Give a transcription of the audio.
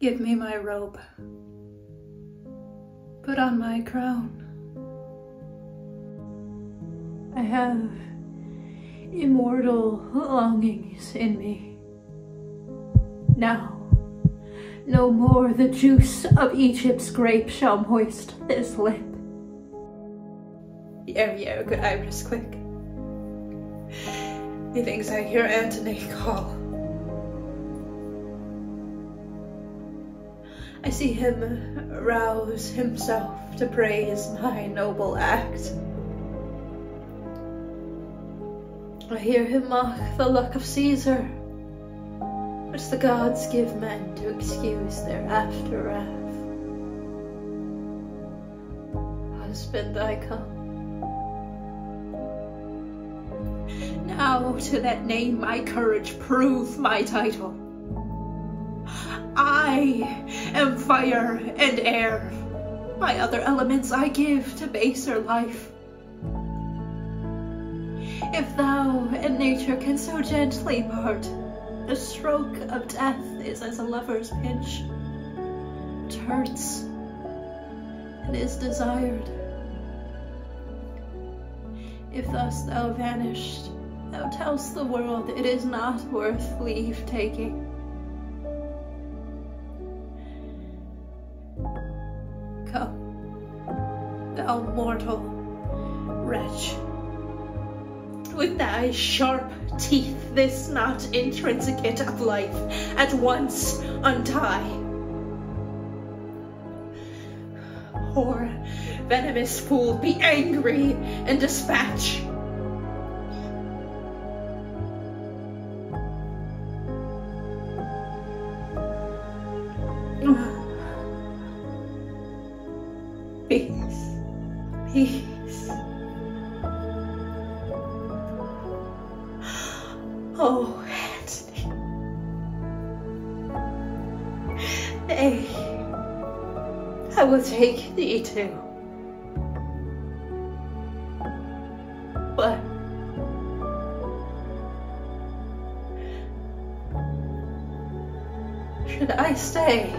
Give me my robe. Put on my crown. I have immortal longings in me. Now, no more the juice of Egypt's grape shall moist this lip. Yeah, yeah, good Iras, quick. Methinks I hear Antony call. I see him rouse himself to praise my noble act. I hear him mock the luck of Caesar, which the gods give men to excuse their after wrath. Husband, I come. Now to that name my courage prove my title. I am fire and air. My other elements I give to baser life. If thou and nature can so gently part, a stroke of death is as a lover's pinch. It hurts and is desired. If thus thou vanished, thou tell'st the world it is not worth leave taking. Come, thou mortal wretch with thy sharp teeth this knot intrinsicate of life at once untie. Or, venomous fool, be angry and dispatch. Peace, peace. Oh, Antony. Nay, I will take thee too. But should I stay?